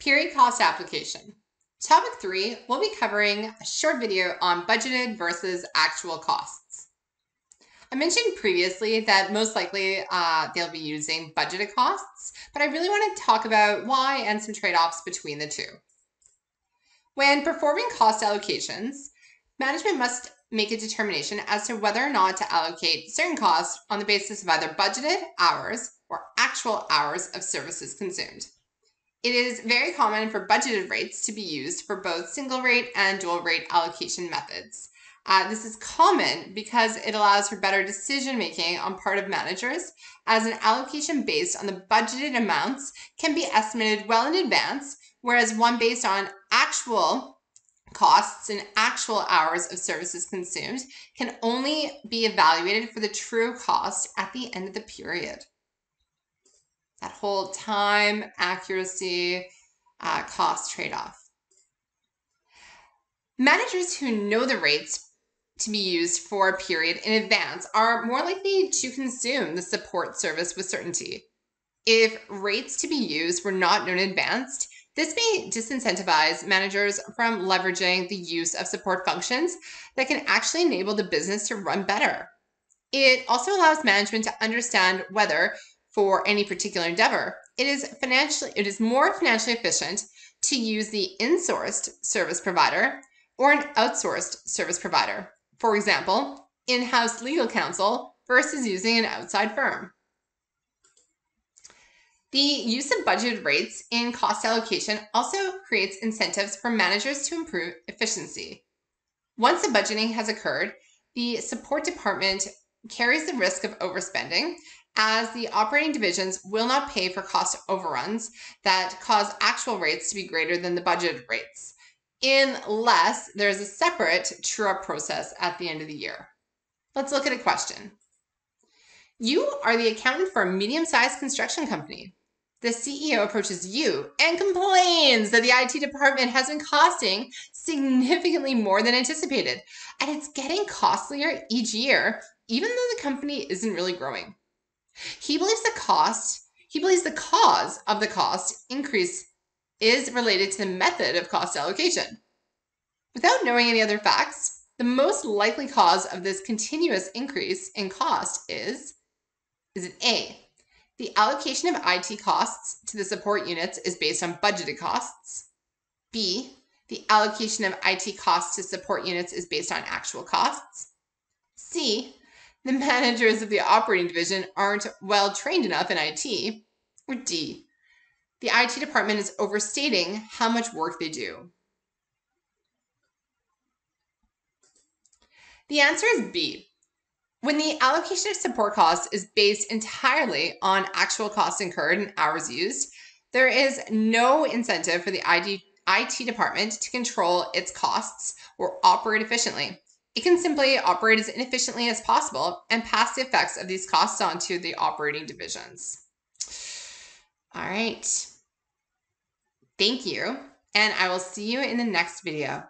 Period cost application. Topic three, we'll be covering a short video on budgeted versus actual costs. I mentioned previously that most likely uh, they'll be using budgeted costs, but I really want to talk about why and some trade-offs between the two. When performing cost allocations, management must make a determination as to whether or not to allocate certain costs on the basis of either budgeted hours or actual hours of services consumed. It is very common for budgeted rates to be used for both single rate and dual rate allocation methods. Uh, this is common because it allows for better decision making on part of managers, as an allocation based on the budgeted amounts can be estimated well in advance, whereas one based on actual costs and actual hours of services consumed can only be evaluated for the true cost at the end of the period that whole time, accuracy, uh, cost trade off. Managers who know the rates to be used for a period in advance are more likely to consume the support service with certainty. If rates to be used were not known in advance, this may disincentivize managers from leveraging the use of support functions that can actually enable the business to run better. It also allows management to understand whether for any particular endeavor. It is financially it is more financially efficient to use the insourced service provider or an outsourced service provider. For example, in-house legal counsel versus using an outside firm. The use of budgeted rates in cost allocation also creates incentives for managers to improve efficiency. Once the budgeting has occurred, the support department carries the risk of overspending as the operating divisions will not pay for cost overruns that cause actual rates to be greater than the budgeted rates, unless there's a separate true up process at the end of the year. Let's look at a question. You are the accountant for a medium sized construction company. The CEO approaches you and complains that the IT department has been costing significantly more than anticipated, and it's getting costlier each year, even though the company isn't really growing. He believes the cost, he believes the cause of the cost increase is related to the method of cost allocation. Without knowing any other facts, the most likely cause of this continuous increase in cost is is it A, the allocation of IT costs to the support units is based on budgeted costs. B, the allocation of IT costs to support units is based on actual costs. C, the managers of the operating division aren't well trained enough in IT. Or D, the IT department is overstating how much work they do. The answer is B. When the allocation of support costs is based entirely on actual costs incurred and hours used, there is no incentive for the IT department to control its costs or operate efficiently. It can simply operate as inefficiently as possible and pass the effects of these costs on to the operating divisions. All right. Thank you, and I will see you in the next video.